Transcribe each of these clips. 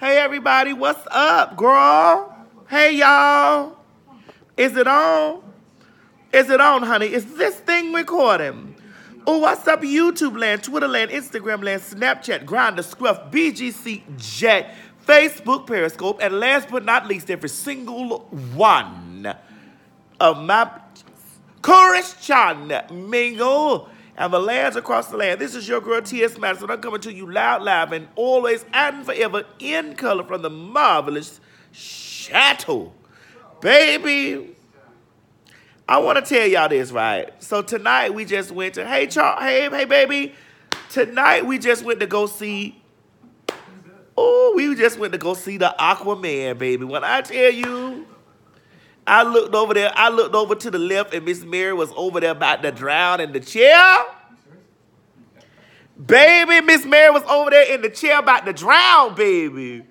Hey everybody, what's up, girl? Hey y'all. Is it on? Is it on, honey? Is this thing recording? Oh, what's up, YouTube land, Twitter land, Instagram land, Snapchat, Grindr, Scruff, BGC, Jet, Facebook, Periscope, and last but not least, every single one of my Christian Mingle and the lands across the land. This is your girl T.S. Madison. I'm coming to you loud, live, and always and forever in color from the marvelous Chateau. Baby, I want to tell y'all this, right? So tonight we just went to, hey, Char- hey, hey, baby. Tonight we just went to go see, oh, we just went to go see the Aquaman, baby. When I tell you, I looked over there, I looked over to the left, and Miss Mary was over there about to drown in the chair. Baby, Miss Mary was over there in the chair about to drown, baby.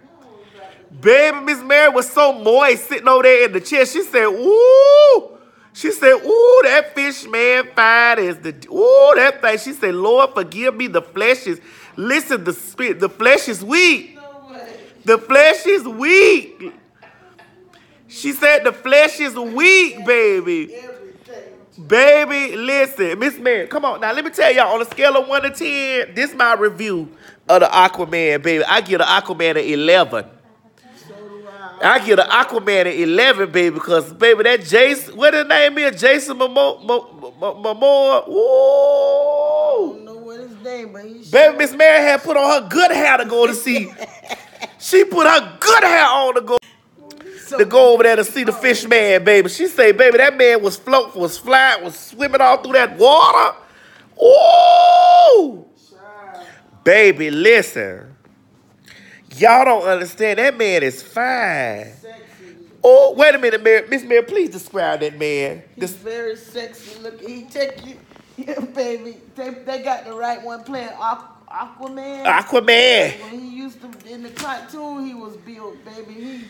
Baby, Miss Mary was so moist sitting over there in the chair. She said, Ooh. She said, Ooh, that fish man fine is the ooh, that thing. She said, Lord, forgive me. The flesh is listen, the spirit, the flesh is weak. The flesh is weak. She said the flesh is weak, baby. Baby, listen, Miss Mary, come on. Now, let me tell y'all, on a scale of 1 to 10, this is my review of the Aquaman, baby. I give the Aquaman an 11. I give the Aquaman an 11, baby, because, baby, that Jason, what his name is? Jason Momoa. Momoa. Woo! don't know what his name, Baby, Miss Mary had put on her good hair to go to see. she put her good hair on to go to go over there to see the fish man, baby. She say, baby, that man was float, was flying, was swimming all through that water. Ooh! Baby, listen. Y'all don't understand. That man is fine. Oh, wait a minute, Mary. Miss Mary, please describe that man. He's This, very sexy looking. He take you, yeah, baby. They, they got the right one playing Aqu- Aquaman. Aquaman. when he used to in the cartoon, he was built, baby. He,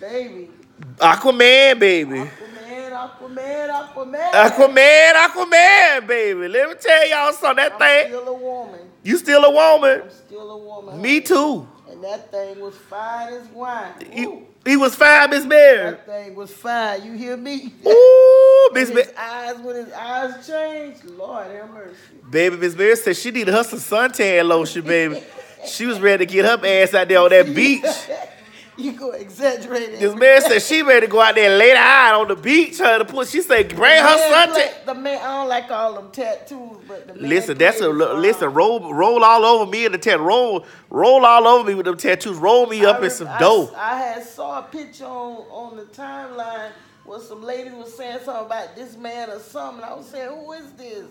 baby. Aquaman, baby. Aquaman, Aquaman, Aquaman. Aquaman, Aquaman, baby. Let me tell y'all something. That I'm thing, still a woman. you still a woman. I'm still a woman. Me too. And that thing was fine as wine. He, was fine, Miss Mary. that thing was fine. You hear me? Ooh, Miss Mary. eyes, when his eyes changed, Lord have mercy. Baby, Miss Mary said she needed her some suntan lotion, baby. She was ready to get her ass out there on that beach. you go exaggerate it. Miss Mary said she ready to go out there and lay down on the beach. Her to put. She said bring her Man suntan. play- the man, I don't like all them tattoos, but the man Listen, that's a listen. Roll, roll all over me in the tat. Roll, roll all over me with them tattoos. Roll me up I in some I, dough. I had saw a picture on, on the timeline where some lady was saying something about this man or something. I was saying, who is this?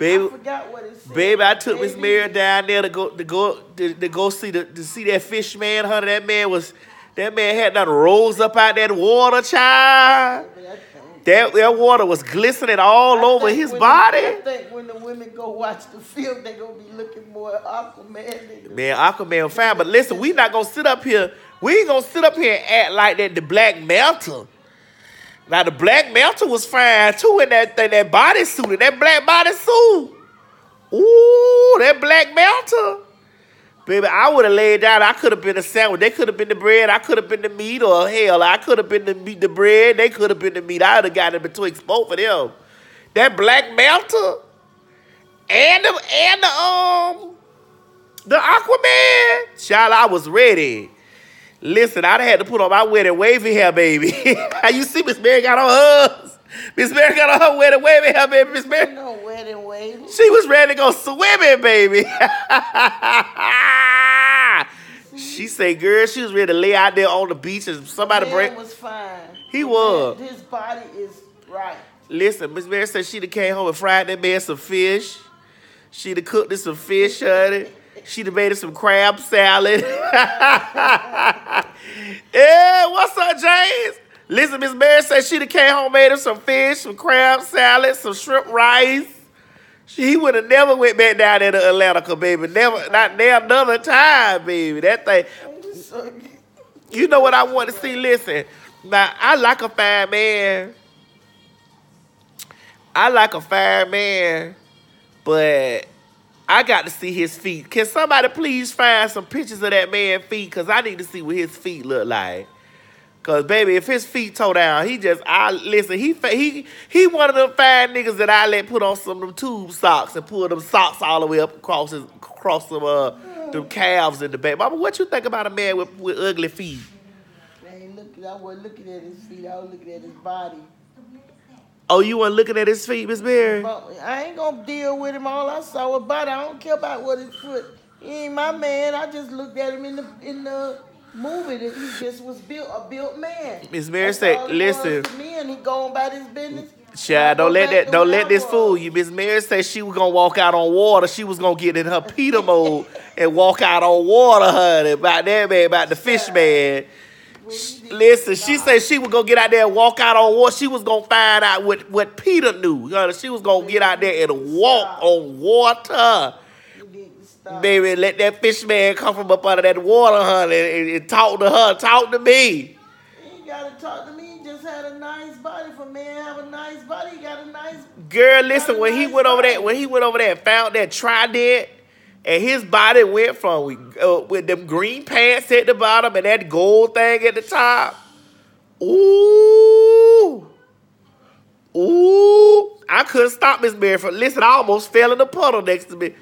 Baby, I forgot what it said. Baby, I took Miss Mary down there to go to go to, to go see the to see that fish man. Honey, that man was that man had done rose up out that water, child. that That that water was glistening all I over his body. The, I think when the women go watch the film, they gonna be looking more at Aquaman. Man, Aquaman fine, but listen, we not gonna sit up here. We ain't gonna sit up here and act like that. The Black Manta. Now the Black Manta was fine too in that thing, that bodysuit, that black bodysuit. Ooh, that Black Manta. Baby, I would have laid down. I could have been a sandwich. They could have been the bread. I could have been the meat, or hell, I could have been the meat, the bread. They could have been the meat. I'd have gotten in betwixt both of them. That Black Manta and the and the um the Aquaman. Child, I was ready. Listen, I'd had to put on my wedding wavy hair, baby. you see, Miss Mary got on hers. Miss Mary got on her wedding wavy hair, baby. Miss Mary. no wedding wave. She was ready to go swimming, baby. she said, girl, she was ready to lay out there on the beach and somebody man break. was fine. He was. His body is right. Listen, Miss Mary said she'd have came home and fried that man some fish. She'd have cooked us some fish, honey. She'd have made us some crab salad. yeah, what's up, James? Listen, Miss Mary said she'd have came home, made us some fish, some crab salad, some shrimp rice. She would have never went back down there to Atlantica, baby. Never, not there another time, baby. That thing. You know what I want to see? Listen, now I like a fine man. I like a fine man, but I got to see his feet. Can somebody please find some pictures of that man's feet? Cause I need to see what his feet look like. Cause baby, if his feet toe down, he just I listen. He he he one of them fine niggas that I let put on some of them tube socks and pull them socks all the way up across his across them uh them calves in the back. Mama, what you think about a man with, with ugly feet? I ain't looking. I wasn't looking at his feet. I was looking at his body. Oh, you weren't looking at his feet, Miss Mary? I ain't gonna deal with him. All I saw was body. I don't care about what his foot. He ain't my man. I just looked at him in the in the movie that he just was built a built man. Miss Mary said, "Listen, me, and he going about his business. Child, don't let that don't let this fool you. Miss Mary said she was gonna walk out on water. She was gonna get in her Peter mode and walk out on water, honey. About that man, about the fish man. He Listen, she said she was gonna get out there and walk out on water. She was gonna find out what, what Peter knew. She was gonna get out there and walk on water. He need to stop. Baby, let that fish man come from up under that water, honey, and, and talk to her, talk to me. He gotta talk to me. He just had a nice body. For man have a nice body, he got a nice. Girl, listen, when he nice went over there, body. when he went over there and found that trident, and his body went from uh, with them green pants at the bottom and that gold thing at the top. Ooh, ooh! I couldn't stop Miss Mary from listen. I almost fell in the puddle next to me.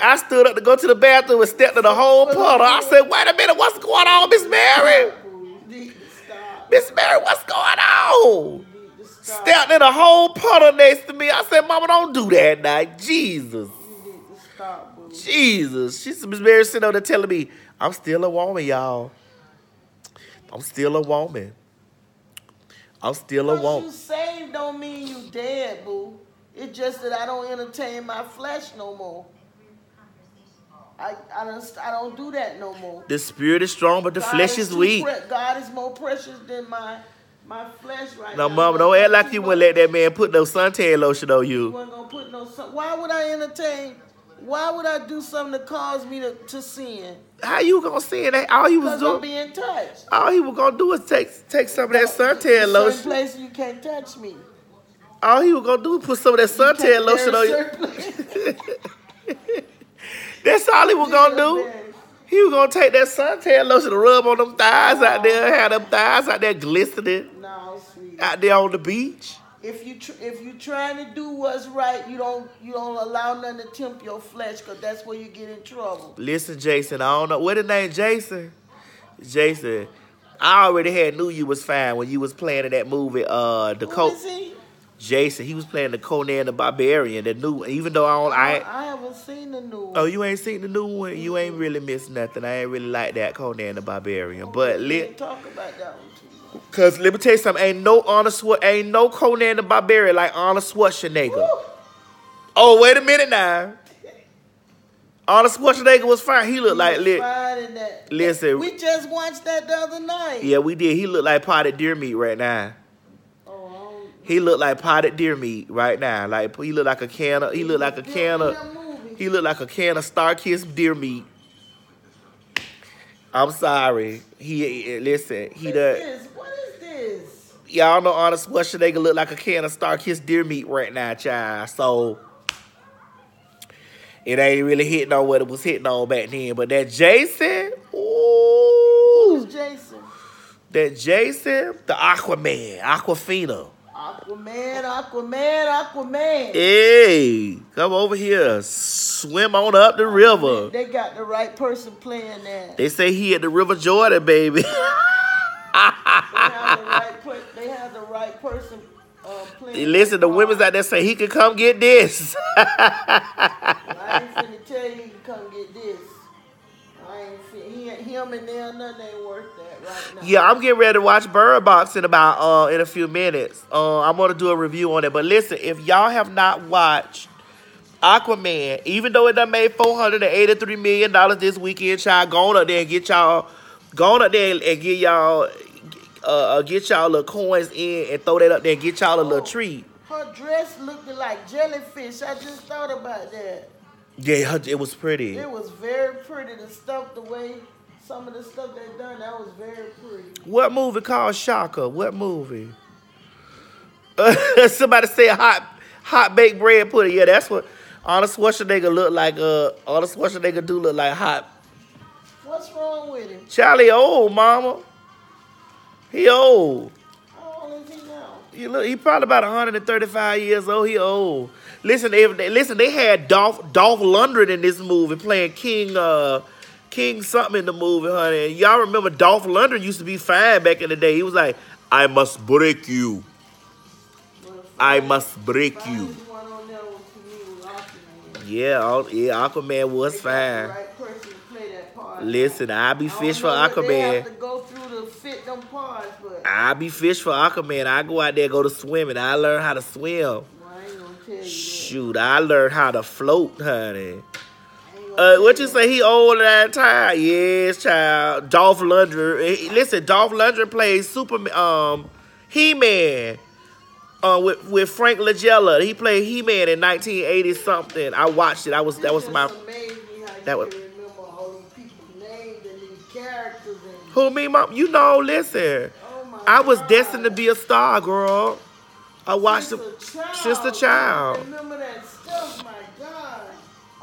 I stood up to go to the bathroom and stepped in the whole puddle. I said, "Wait a minute, what's going on, Miss Mary? You need to stop. Miss Mary, what's going on?" You need to stop. stepped in a whole puddle next to me. I said, Mama, don't do that now. Jesus. You need to stop, boo. Jesus. She's Miss Mary sitting over there telling me, I'm still a woman, y'all. I'm still a woman. I'm still a Once you woman. saved don't mean you dead, boo. It's just that I don't entertain my flesh no more. I I don't I don't do that no more. The spirit is strong, but the God flesh is too weak. pre- God is more precious than my my flesh right Now, now. Mama, don't act like you wouldn't let that man put no suntan lotion on You you. wasn't gonna put no. sun- Why would I entertain? Why would I do something to cause me to, to sin? How you gonna sin? that? All he was Because I'm doing, being touched. all he was gonna do is take take some of that suntan Certain lotion. places you can't touch me. All he was gonna do was put some of that suntan lotion on you. certain That's all he was gonna do. He was gonna take that suntan lotion and rub on them thighs out there, have them thighs out there glistening No, sweetie. out there on the beach. If you tr- if you trying to do what's right, you don't you don't allow nothing to tempt your flesh, cause that's where you get in trouble. Listen, Jason, I don't know what the name, Jason. Jason, I already had knew you was fine when you was playing in that movie, uh, the he? Jason. He was playing the Conan the Barbarian. The new, even though I don't, I. I, haven't seen the new one. Oh, you ain't seen the new one? You ain't really missed nothing. I ain't really like that Conan the Barbarian. But We let, talk about that one too. Cause let me tell you something, ain't no Arnold Schwar- ain't no Conan the Barbarian like Arnold Schwarzenegger. Woo! Oh, wait a minute now. Arnold Schwarzenegger was fine. He looked like He fine in that. Listen. we just watched that the other night. Yeah, we did. He looked like potted deer meat right now. Oh, He looked like potted deer meat right now. Like he looked like a can of he looked like a can of he looked like a can of Star Kiss deer meat. I'm sorry. He listen, he does. Is this? What is this? Y'all know Arnold Schwarzenegger look like a can of Star Kiss deer meat right now, child. So it ain't really hitting on what it was hitting on back then. But that Jason, Who's ooh, Jason? that Jason, the Aquaman, Aquafina. Aquaman, Aquaman, Aquaman. Hey, come over here, swim on up the river. They got the right person playing that. They say he at the River Jordan, baby. They have the right, they have the right person uh. Listen, the women's out there say he could come get this. I ain't finna tell you you can come get this. I ain't he, him and them, nothing ain't worth that right now. Yeah, I'm getting ready to watch Bird Box in about uh in a few minutes. Uh, I'm gonna do a review on it. But listen, if y'all have not watched Aquaman, even though it done made 483 million dollars this weekend, child, go on up there and get y'all, go on up there and get y'all, uh, uh, get y'all little coins in and throw that up there and get y'all a little Oh. treat. Her dress looked like jellyfish. I just thought about that. Yeah, her- it was pretty. It was very pretty. The stuff, the way some of the stuff they done, that was very pretty. What movie called Shaka? What movie? somebody said hot hot baked bread pudding. Yeah, that's what. All Arnold Schwarzenegger look like uh Arnold Schwarzenegger do look like hot. What's wrong with him? Charlie old mama. He old. How old is he now? You look, he probably about 135 years old. He old. Listen, they, listen, they had Dolph Dolph Lundgren in this movie playing King uh King something in the movie, honey. And y'all remember Dolph Lundgren used to be fine back in the day. He was like, I must break you. I must break you. Finest one on there was to me was Aquaman. Yeah, all, yeah, Aquaman was fine. right person to play that part. Listen, I be I fish for know what They have Aquaman. go through to fit them parts, but I be fish for Aquaman. I go out there go to swimming. I learn how to swim. well, I ain't gonna tell you that. Shoot, I learned how to float, honey. I ain't gonna Uh, what you say? He old that time? Yes, child. Dolph Lundgren. eh, Listen, Dolph Lundgren plays Superman. Um, He Man. Uh, with with Frank Langella. He played He Man in 1980 something. I watched it. I was that was my. just amazed me how that was- Who me, mom? You know, listen. oh I was God. destined to be a star, girl. I watched Since the. child. Sister Child. I remember that stuff, my God.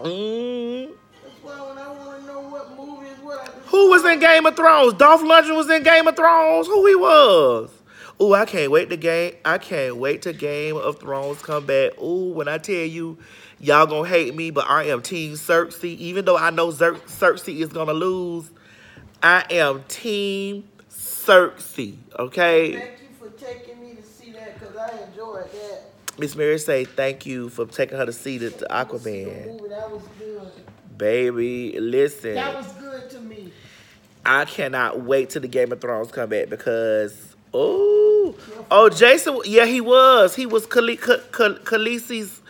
Mm. That's why when I want to know what movie what I just Who was in Game of Thrones? Dolph Lundgren was in Game of Thrones. Who he was? Ooh, I can't wait to game. I can't wait to Game of Thrones come back. Ooh, when I tell you, y'all gonna hate me, but I am Team Cersei. Even though I know Cer- Cersei is gonna lose, I am Team Cersei. Okay, Thank you for taking me to see that because I enjoyed that. Miss Mary say thank you for taking her to see the, the Aquaman, that was good. baby. Listen. That was good to me. I cannot wait till the Game of Thrones come back because oh oh Jason yeah he was he was Khale- Kh- Kh- Khaleesi's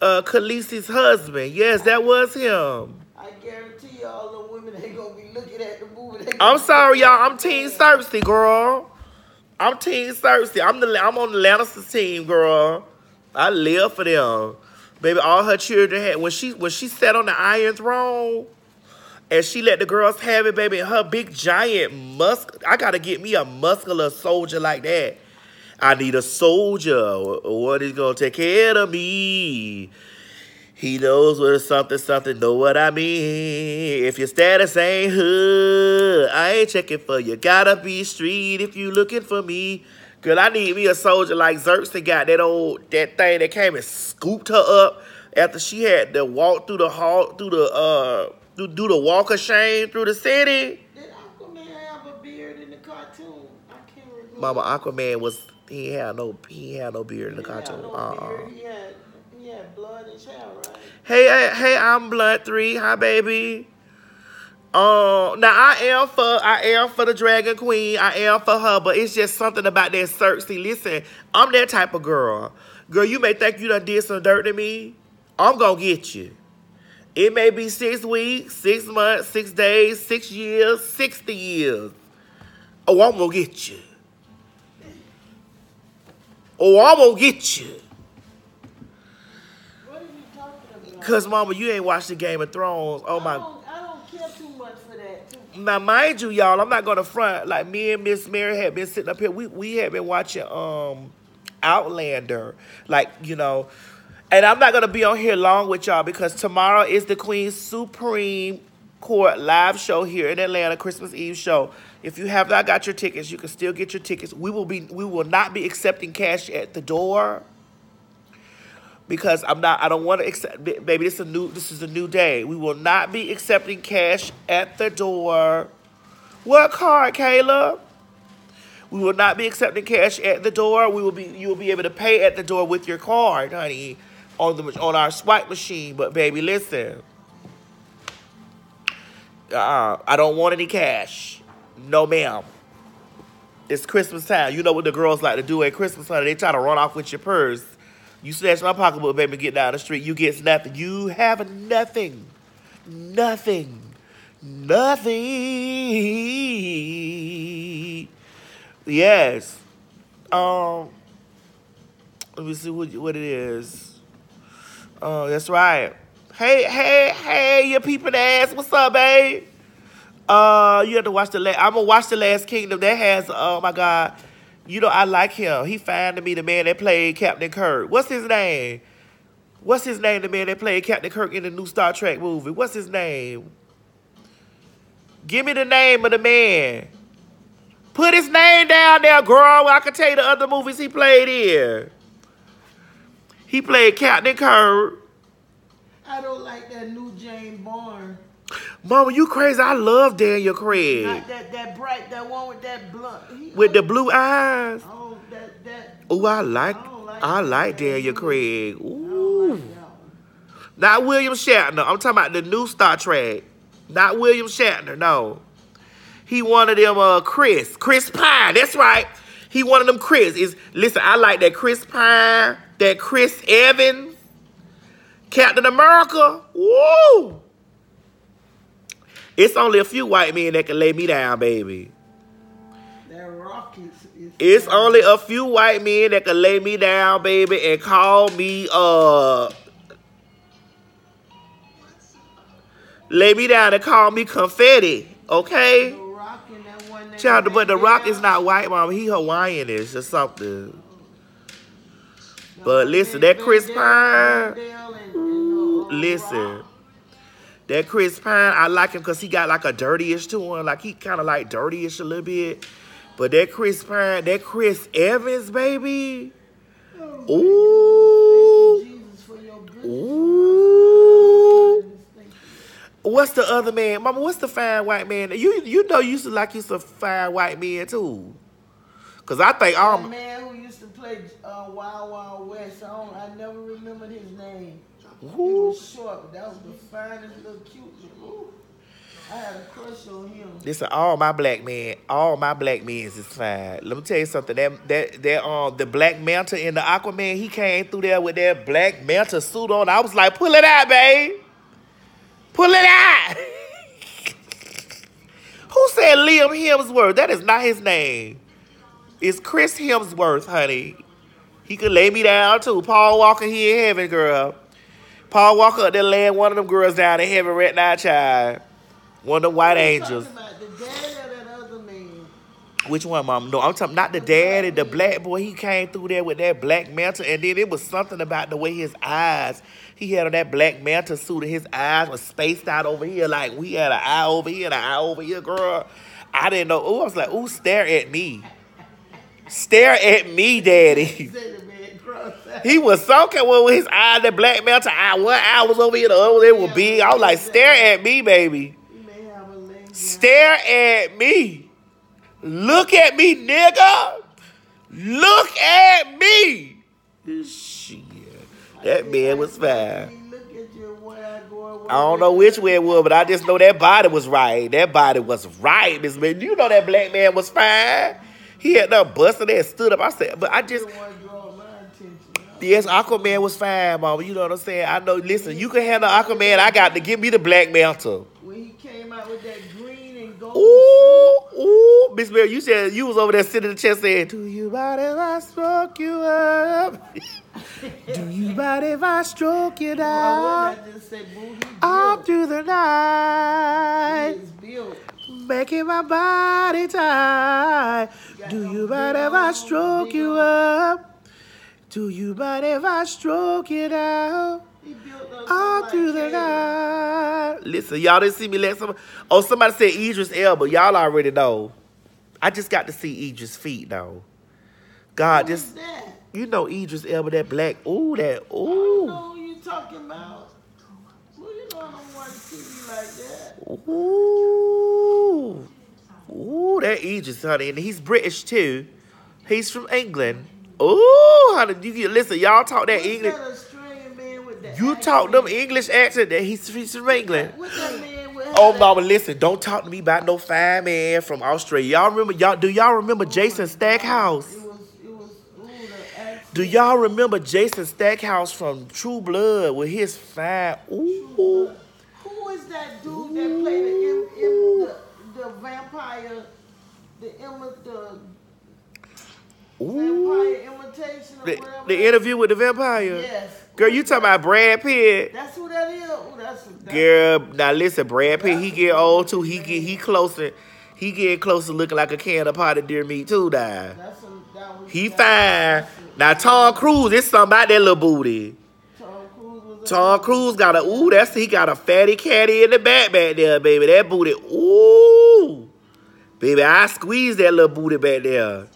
uh Khaleesi's husband yes that was him I guarantee you all the women ain't gonna be looking at the movie. They I'm sorry y'all I'm Team "Man, Cersei girl I'm Team Cersei I'm the I'm on the Lannister team girl I live for them baby all her children had when she when she sat on the Iron Throne. And she let the girls have it, baby. Her big giant musk. I gotta get me a muscular soldier like that. I need a soldier. What is gonna take care of me? He knows what something, something. Know what I mean? If your status ain't hood, I ain't checking for you. Gotta be street if you looking for me. Girl, I need me a soldier like Xerxes got that old that thing that came and scooped her up after she had to walk through the hall through the uh do, do the walk of shame through the city. Did Aquaman have a beard in the cartoon? I can't remember. Mama Aquaman was he had no he had no beard in the He cartoon. no Uh-uh. beard. He had, right? Hey, hey, hey, I'm blood Three. Hi, baby. Um, now I am for I am for the Dragon Queen. I am for her, but it's just something about that Cersei. Listen, I'm that type of girl. Girl, you may think you done did some dirt to me. I'm gonna get you. It may be six weeks, six months, six days, six years, sixty years. Oh, I'm gonna get you. Oh, I'm gonna get you. What are you talking about? Cause mama, you ain't watched the Game of Thrones. Oh I my don't, I don't care too much for that. Now, mind you, y'all, I'm not gonna front. Like me and Miss Mary had been sitting up here. We we had been watching um Outlander, like you know, and I'm not gonna be on here long with y'all because tomorrow is the Queen's Supreme Court live show here in Atlanta, Christmas Eve show. If you have not got your tickets, you can still get your tickets. We will be we will not be accepting cash at the door because I'm not. I don't want to accept. Baby, this is a new. This is a new day. We will not be accepting cash at the door. Work hard, Kayla? We will not be accepting cash at the door. We will be. You will be able to pay at the door with your card, honey, on the on our swipe machine. But baby, listen. Uh, I don't want any cash. No, ma'am. It's Christmas time. You know what the girls like to do at Christmas, honey. They try to run off with your purse. You snatch my pocketbook, baby, get down the street. You get nothing. You have nothing. Nothing. Nothing. Yes. Um. Let me see what what it is. Oh, that's right. Hey, hey, hey, you peeping ass. What's up, babe? Uh, you have to watch the. last. I'm gonna watch the Last Kingdom. That has. Oh my God. You know I like him. He fine to me. The man that played Captain Kirk. What's his name? What's his name? The man that played Captain Kirk in the new Star Trek movie. What's his name? Give me the name of the man. Put his name down there, girl. I can tell you the other movies he played in. He played Captain Kirk. I don't like that new Jane Bond. Mama, you crazy. I love Daniel Craig. Not that that bright, that one with that blunt. He, With the blue eyes. oh that that. Oh, I like I like I like Daniel Craig. Ooh. like. Not William Shatner. I'm talking about the new Star Trek. Not William Shatner, no. He one of them uh Chris. Chris Pine. That's right. He one of them Chris. Is listen, I like that Chris Pine, that Chris Evans, Captain America. Woo! It's only a few white men that can lay me down, baby. That rock is. is It's only a few white men that can lay me down, baby, and call me uh lay me down and call me confetti, okay? The rock and that one. that- Child, but the rock is not white, mama. He Hawaiianish or something. No, but listen, that Chris Pine- and, uh, Listen. That Chris Pine, I like him because he got like a dirtyish to him. Like he kind of like dirtyish a little bit. But that Chris Pine, that Chris Evans, baby. Ooh. Jesus for your goodness. Ooh. What's the other man? Mama, what's the fine white man? You you know you used to like you some fine white men too. Cause I think um man who used to play uh, Wild Wild West, I, don't, I never remembered his name. He who, was short, but that was the finest little cute. Ooh, I had a crush on him. listen, all my black men, all my black men is fine. Let me tell you something. That that that um the black manta in the Aquaman, he came through there with that black manta suit on. I was like, pull it out, babe. Pull it out. Who said Liam Hemsworth? That is not his name. It's Chris Hemsworth, honey. He could lay me down too. Paul Walker here in heaven, girl. Paul Walker up there laying one of them girls down in heaven right now, child. One of the white angels. talking about the dad of that other man. Which one, mom? No, I'm talking not the daddy, the black boy. He came through there with that black mantle, and then it was something about the way his eyes. He had on that black mantle suit, and his eyes were spaced out over here, like we had an eye over here and an eye over here, girl. I didn't know. Ooh, I was like, ooh, stare at me. Stare at me, daddy. He was so well with his eye, that black mantle eye. One eye was over here, the other they were big. I was like, stare at me, baby. Stare at me. Look at me, nigga. Look at me. That man was fine. I don't know which way it was, but I just know that body was right. That body was right, Miss Man. You know that black man was fine. He had done busted and stood up. I said, but I just, yes, Aquaman was fine, mama. You know what I'm saying? I know, listen, you can handle Aquaman. I got to give me the black mantle. When he came out with that green and gold. Ooh, ooh, Miss Mary, you said you was over there sitting in the chair saying, "Do you mind if I stroke you up? Do you mind if I stroke you down would just say, boo, he all through the night, making my body tight? Do you mind if I stroke you up? Do you mind if I stroke you down?" He built up all through the night. Listen, y'all didn't see me let some. Oh, somebody said Idris Elba. Y'all already know. I just got to see Idris' feet though. God, just that? you know Idris Elba, that black. Ooh, that I don't ooh, know who you talking about. Well, you know I don't want to see you like that. ooh, ooh, that Idris, honey, and he's British too. He's from England. Ooh, honey, you get listen. Y'all talk that English. that man with the You talk them? English accent that he's, from England. What's that man with Oh, mama, listen! Don't talk to me about no fine man from Australia. Y'all remember? Y'all do y'all remember Jason Stackhouse? It was, it was, ooh, the. Do y'all remember Jason Stackhouse from True Blood with his fine? Ooh, Who is that dude that played the, the, the vampire, the, the ooh. The, the interview with the vampire. Yes. Girl, you talking about Brad Pitt? That's who that is. Ooh, that's, that's Girl, now listen, Brad Pitt, he get old too. He get he closer. He getting closer, looking like a can of potted deer meat too. Now That's a, that was, he that- fine. Now Tom Cruise, it's something about that little booty. Tom Cruise Tom Cruise got a ooh, that's he got a fatty caddy in the back back there, baby. That booty, ooh, baby, I squeeze that little booty back there.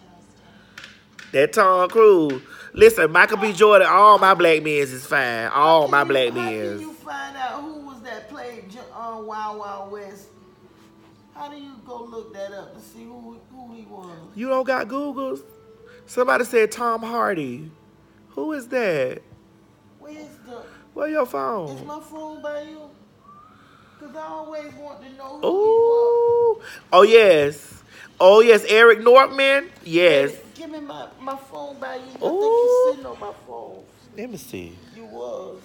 That Tom Cruise. Listen, Michael B. Jordan, all my black men is fine. All my black men. you find out who was that played on uh, Wild Wild West? How do you go look that up to see who who he was? You don't got Googles? Somebody said Tom Hardy. Who is that? Where's the? Where your phone? Is my phone by you? Cause I always want to know who he was. Ooh. Oh yes. Oh yes, Eric Northman. Yes. Give me my, my phone by you. I think Ooh. you sitting on my phone. Let me see. You was.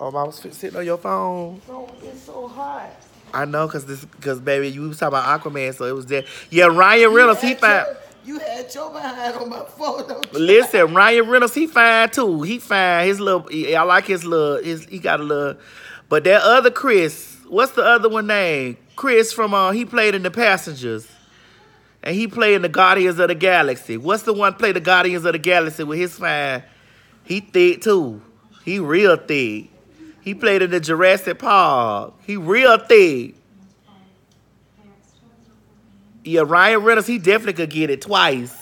Oh, I was sitting on your phone. So it's so hot. I know, cause this, cause baby, you was talking about Aquaman, so it was there. Yeah, Ryan Reynolds, he fine. your- You had your behind on my phone. Listen, Ryan Reynolds, he fine too. He fine. His little, I like his little. His, he got a little. But that other Chris, what's the other one name? Chris from uh, he played in the Passengers, and he played in the Guardians of the Galaxy. What's the one play the Guardians of the Galaxy with his fine? He thick too. He real thick. He played in the Jurassic Park. He real thick. Yeah, Ryan Reynolds, he definitely could get it twice.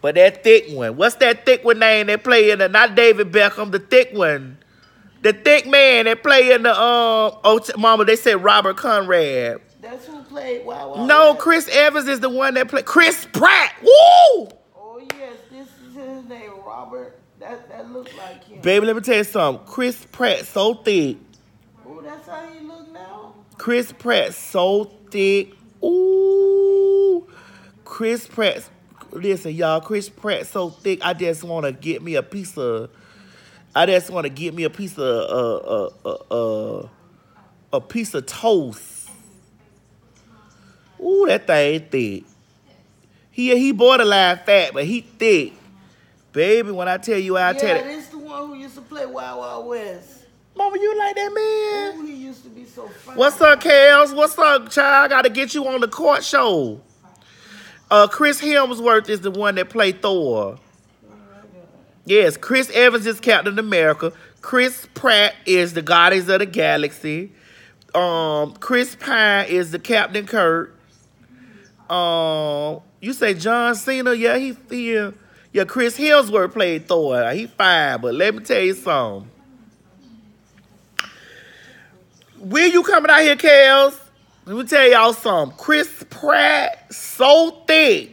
But that thick one, what's that thick one name they play in the, not David Beckham, the thick one. The thick man that play in the, um, oh, mama, they said Robert Conrad. That's who played Wild Wild No, West. Chris Evans is the one that played, Chris Pratt, woo! Oh yes, this is his name, Robert. That that looks like him. Baby, let me tell you something. Chris Pratt so thick. Oh, that's how he look now. Chris Pratt so thick. Ooh. Chris Pratt. Listen, y'all, Chris Pratt so thick. I just want to get me a piece of. I just want to get me a piece of uh, uh, uh, uh, a piece of toast. Ooh, that thing thick. He he borderline fat, but he thick. Baby, when I tell you, I tell yeah, it. this the one who used to play Wild Wild West. Mama, you like that man? Ooh, he used to be so fine. What's up, Kels? What's up, child? I gotta get you on the court show. Uh, Chris Hemsworth is the one that played Thor. Yes, Chris Evans is Captain America. Chris Pratt is the Guardians of the Galaxy. Um, Chris Pine is the Captain Kirk. Um, you say John Cena? Yeah, he uh, Yeah, Chris Hemsworth played Thor. He fine, but let me tell you something. When you coming out here, Kels? Let me tell y'all something. Chris Pratt, so thick.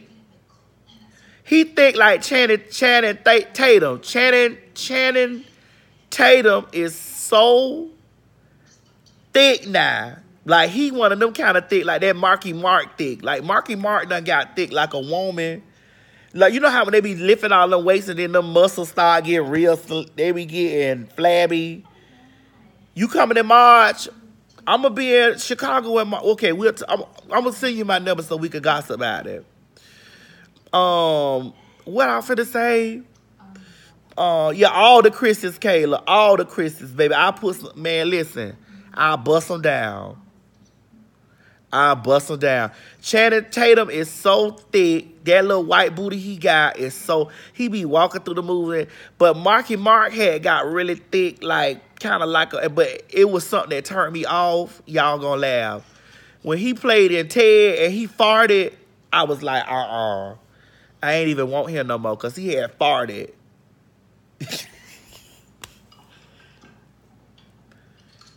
He thick like Channing, Channing Tatum. Channing, Channing Tatum is so thick now. Like he one of them kind of thick, like that Marky Mark thick. Like Marky Mark done got thick like a woman. Like you know how when they be lifting all them weights and then them muscles start getting real, they be getting flabby. You coming in March? I'm gonna be in Chicago in March. Okay, we'll. T- I'm, I'm gonna send you my number so we can gossip about it. Um, what I finna say? Uh, yeah, all the Chris's, Kayla, all the Chris's, baby. I put some, man. Listen, I bust them down. I bust them down. Channing Tatum is so thick. That little white booty he got is so he be walking through the movie. But Marky Mark had got really thick, like kind of like a. But it was something that turned me off. Y'all gonna laugh when he played in Ted and he farted. I was like, uh, uh I ain't even want him no more because he had farted.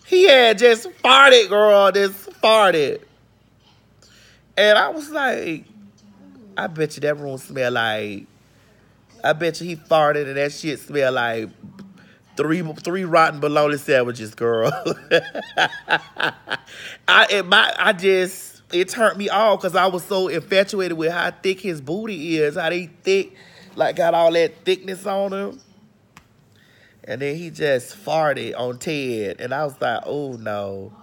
he had just farted, girl, just farted. And I was like, I bet you that room smell like, I bet you he farted and that shit smell like three three rotten bologna sandwiches, girl. I it, my I just it turned me off because I was so infatuated with how thick his booty is, how they thick, like got all that thickness on him. And then he just farted on Ted, and I was like, oh no,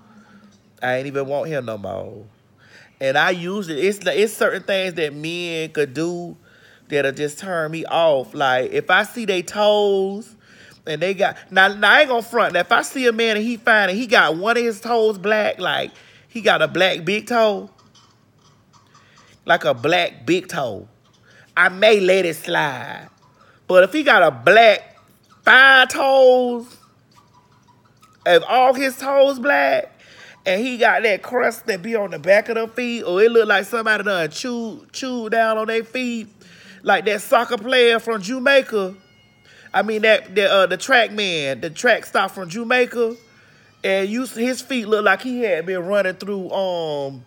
I ain't even want him no more. And I usually it's it's certain things that men could do that'll just turn me off. Like if I see they toes and they got now, now I ain't gonna front. Now if I see a man and he fine and he got one of his toes black, like he got a black big toe, like a black big toe, I may let it slide. But if he got a black five toes, if all his toes black, and he got that crust that be on the back of the feet, or it look like somebody done chewed chewed down on their feet, like that soccer player from Jamaica. I mean that the uh, the track man, the track star from Jamaica, and you his feet look like he had been running through um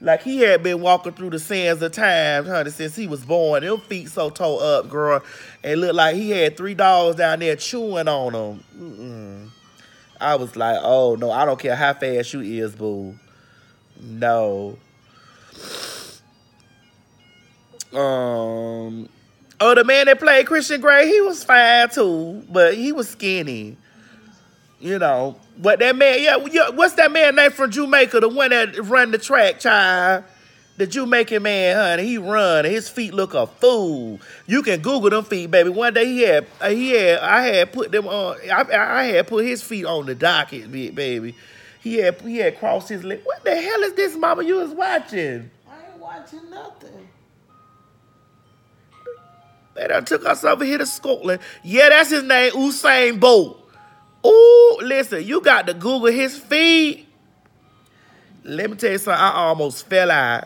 like he had been walking through the sands of time, honey, since he was born. Them feet so toe up, girl. And looked like he had three dogs down there chewing on them. Mm-mm. I was like, oh no, I don't care how fast you is, boo. No. Um Oh, the man that played Christian Grey, he was fine too, but he was skinny. You know, but that man, yeah, yeah, what's that man name from Jamaica? The one that run the track, child. The Jamaican man, honey, he run his feet look a fool. You can Google them feet, baby. One day he had, uh, he had, I had put them on. I, I had put his feet on the docket, baby. He had, he had crossed his leg. What the hell is this, mama? You was watching? I ain't watching nothing. They done took us over here to Scotland. Yeah, that's his name, Usain Bolt. Ooh, listen, you got to Google his feet. Let me tell you something. I almost fell out.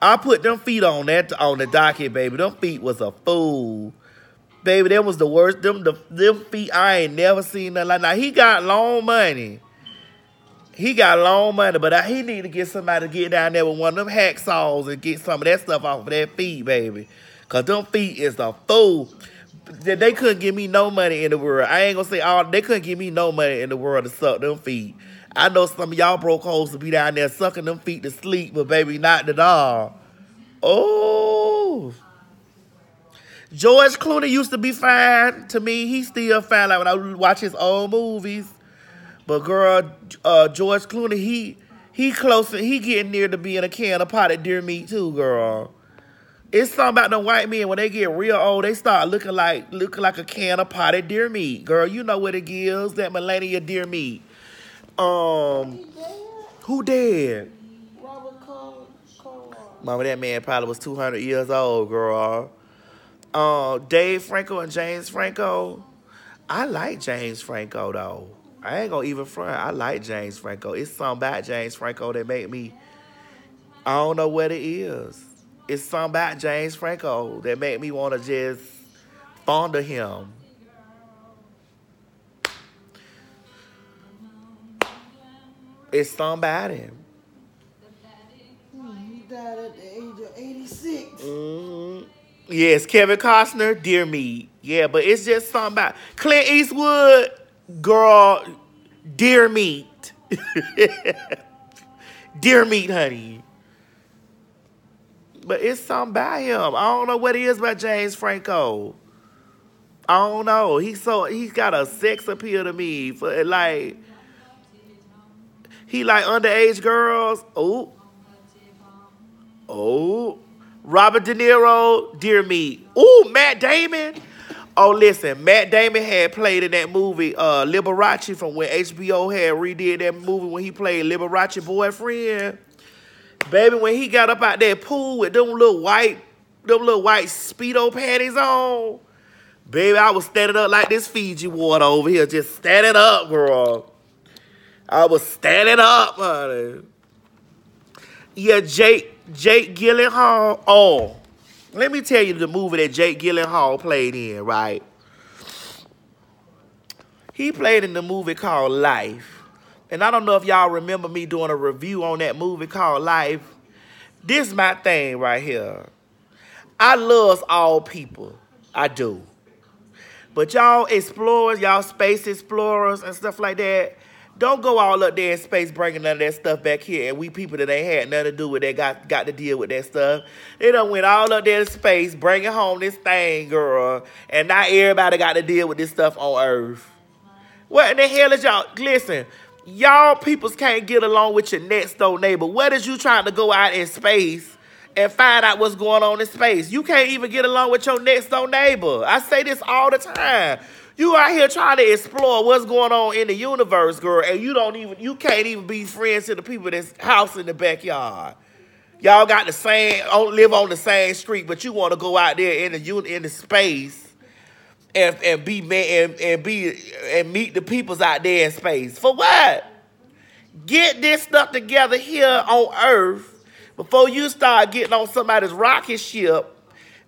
I put them feet on that on the docket, baby. Them feet was a fool. Baby, that was the worst. Them the them feet I ain't never seen nothing like. Now he got long money. He got long money, but he need to get somebody to get down there with one of them hacksaws and get some of that stuff off of that feet, baby. Cause them feet is a fool. They couldn't give me no money in the world. I ain't gonna say all. They couldn't give me no money in the world to suck them feet. I know some of y'all broke hoes to be down there sucking them feet to sleep, but baby, not at all. Oh. George Clooney used to be fine to me. He still fine like when I watch his old movies. But girl, uh, George Clooney, he he close. He getting near to being a can of potted deer meat too, girl. It's something about the white men when they get real old, they start looking like looking like a can of potted deer meat. Girl, you know what it gives, that millennia deer meat. Um who dead? Robert Cole, Cole. Mama, that man probably was 200 years old, girl. Uh, Dave Franco and James Franco. I like James Franco, though. I ain't gonna even front. I like James Franco. It's something about James Franco that make me, I don't know what it is it's something about James Franco that made me want to just fond of him. It's something about him. Hmm, he died at the age of 86. Mm-hmm. Yes, Kevin Costner, Dear Me. Yeah, but it's just something about Clint Eastwood, girl, Deer Meat. deer Meat, honey. But it's something about him. I don't know what it is about James Franco. I don't know. He's so he's got a sex appeal to me for like he like underage girls. Oh. Oh. Robert De Niro, Dear Me. Oh, Matt Damon. Oh, listen, Matt Damon had played in that movie uh, Liberace from when HBO had redid that movie when he played Liberace boyfriend. Baby, when he got up out that pool with them little white, them little white Speedo panties on, baby, I was standing up like this Fiji water over here, just standing up, girl. I was standing up, honey. Yeah, Jake, Jake Gyllenhaal. Oh, let me tell you the movie that Jake Gyllenhaal played in, right? He played in the movie called Life. And I don't know if y'all remember me doing a review on that movie called Life. This is my thing right here. I love all people. I do. But y'all explorers, y'all space explorers and stuff like that, don't go all up there in space bringing none of that stuff back here. And we people that ain't had nothing to do with that got, got to deal with that stuff. They done went all up there in space bringing home this thing, girl. And not everybody got to deal with this stuff on Earth. What in the hell is y'all? Listen, y'all peoples can't get along with your next door neighbor. What is you trying to go out in space and find out what's going on in space? You can't even get along with your next door neighbor. I say this all the time. You out here trying to explore what's going on in the universe, girl, and you don't even you can't even be friends to the people that's house in the backyard. Y'all got the same live on the same street, but you want to go out there in the in the space and, and be and, and be and meet the peoples out there in space. For what? Get this stuff together here on Earth before you start getting on somebody's rocket ship,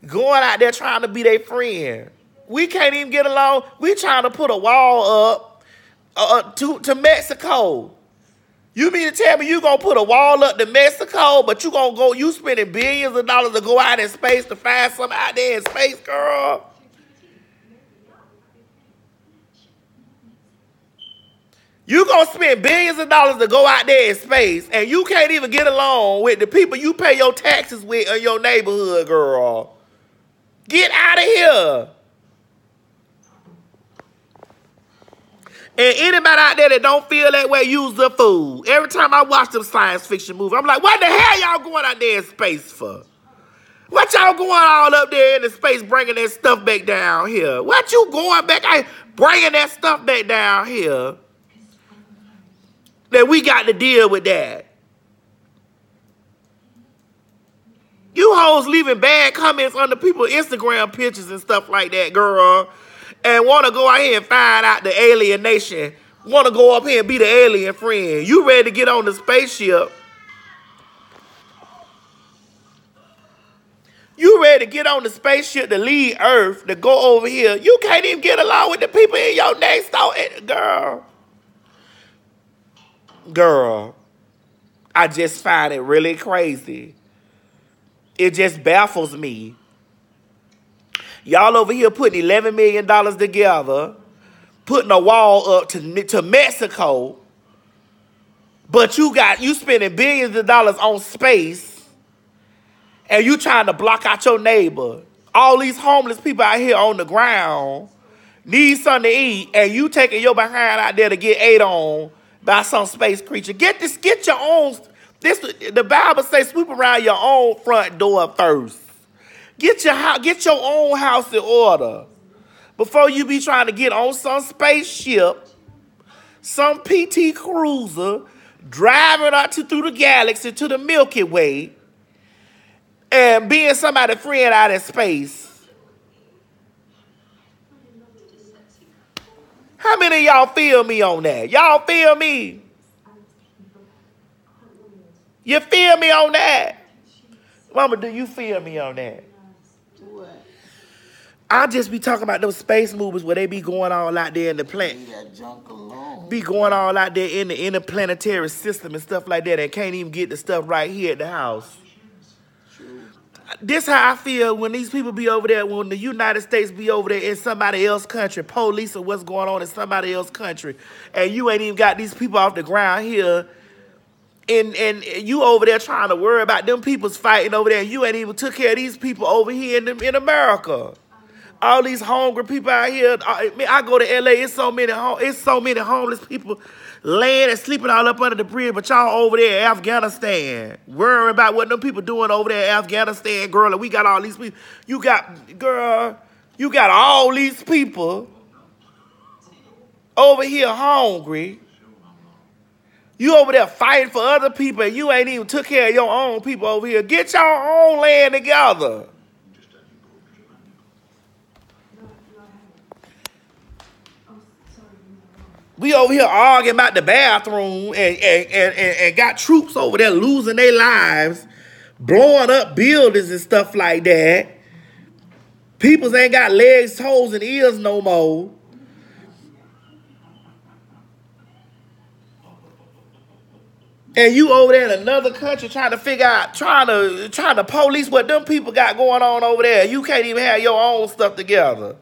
going out there trying to be their friend. We can't even get along. We trying to put a wall up uh, uh to, to Mexico. You mean to tell me you gonna put a wall up to Mexico, but you gonna go, you spending billions of dollars to go out in space to find something out there in space, girl? You gonna spend billions of dollars to go out there in space, and you can't even get along with the people you pay your taxes with in your neighborhood, girl. Get out of here. And anybody out there that don't feel that way, use the fool. Every time I watch them science fiction movie, I'm like, what the hell y'all going out there in space for? What y'all going all up there in the space bringing that stuff back down here? What you going back I bringing that stuff back down here? That we got to deal with that. You hoes leaving bad comments on the people Instagram pictures and stuff like that, girl. And want to go out here and find out the alien nation. Want to go up here and be the alien friend. You ready to get on the spaceship. You ready to get on the spaceship to leave Earth, to go over here. You can't even get along with the people in your next door. Eh, girl girl, I just find it really crazy. It just baffles me. Y'all over here putting $11 million together, putting a wall up to, to Mexico, but you got you spending billions of dollars on space, and you trying to block out your neighbor. All these homeless people out here on the ground need something to eat, and you taking your behind out there to get ate on by some space creature. Get this, get your own. This the Bible says sweep around your own front door first. Get your house, get your own house in order before you be trying to get on some spaceship, some PT cruiser, driving out to, through the galaxy to the Milky Way, and being somebody's friend out in space. How many y'all feel me on that? Y'all feel me? You feel me on that? Mama, do you feel me on that? I just be talking about those space movies where they be going all out there in the planet. Be going all out there in the interplanetary system and stuff like that and can't even get the stuff right here at the house this how I feel when these people be over there, when the United States be over there in somebody else's country, police or what's going on in somebody else's country, and you ain't even got these people off the ground here, and and you over there trying to worry about them people's fighting over there, and you ain't even took care of these people over here in, in America. All these hungry people out here. Uh, I, I go to LA, it's so many it's so many homeless people laying and sleeping all up under the bridge, but y'all over there in Afghanistan, worrying about what them people doing over there in Afghanistan, girl, and we got all these people. You got, girl, you got all these people over here hungry. You over there fighting for other people, and you ain't even took care of your own people over here. Get your own land together. We over here arguing about the bathroom and, and, and, and, got troops over there losing their lives, blowing up buildings and stuff like that. Peoples ain't got legs, toes, and ears no more. And you over there in another country trying to figure out, trying to trying to police what them people got going on over there. You can't even have your own stuff together.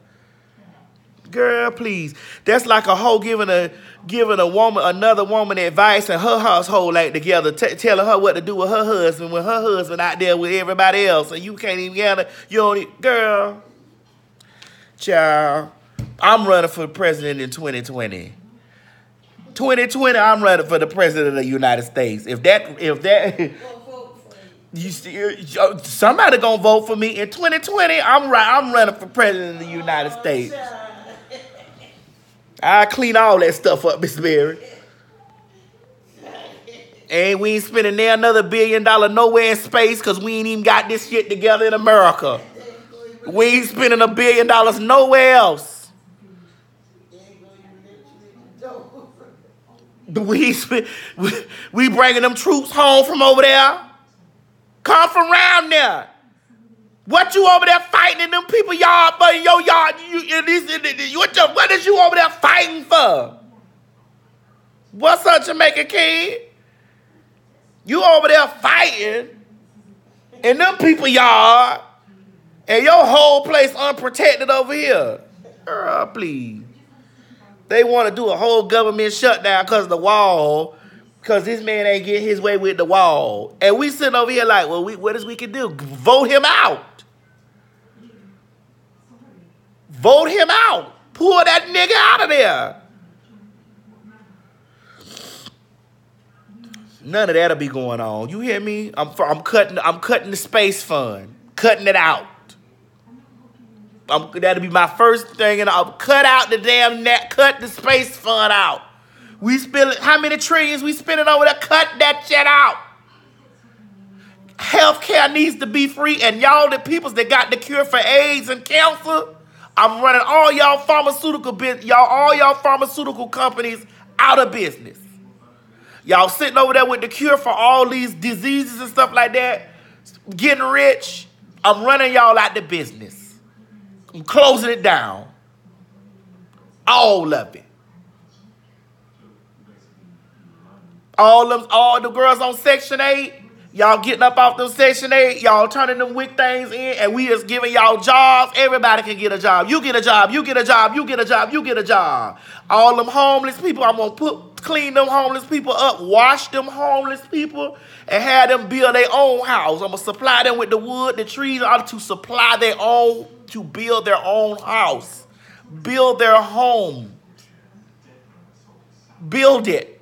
Girl, please. That's like a hoe giving a giving a woman another woman advice and her household ain't together, t- telling her what to do with her husband when her husband out there with everybody else, and you can't even get her. You don't, girl, child. I'm running for president in 2020. 2020, I'm running for the president of the United States. If that, if that. You somebody gonna vote for me in 2020. I'm right. I'm running for president of the United States. I clean all that stuff up, Miss Mary. And we ain't spending there another billion dollar nowhere in space because we ain't even got this shit together in America. We ain't spending a billion dollars nowhere else. We, spend, we, we bringing them troops home from over there. Come from around there. What you over there fighting in them people yard, but in your yard, you, in in what, what is you over there fighting for? What's up, Jamaica King? You over there fighting in them people yard, and your whole place unprotected over here. Girl, please. They want to do a whole government shutdown because the wall, because this man ain't getting his way with the wall. And we sitting over here like, well, we, what is we can do? Vote him out. Vote him out. Pull that nigga out of there. None of that'll be going on. You hear me? I'm I'm cutting I'm cutting the space fund, cutting it out. I'm, that'll be my first thing, and I'll cut out the damn net, cut the space fund out. We spend how many trillions we spending over there? Cut that shit out. Healthcare needs to be free, and y'all the peoples that got the cure for AIDS and cancer, I'm running all y'all pharmaceutical y'all all y'all pharmaceutical companies out of business. Y'all sitting over there with the cure for all these diseases and stuff like that, getting rich. I'm running y'all out the business. I'm closing it down. All of it. All of them, all the girls on Section 8, y'all getting up off them Section 8, y'all turning them WIC things in, and we just giving y'all jobs. Everybody can get a job. You get a job, you get a job, you get a job, you get a job. All them homeless people, I'm gonna put clean them homeless people up, wash them homeless people, and have them build their own house. I'm gonna supply them with the wood, the trees, are to supply their own, to build their own house, build their home, build it.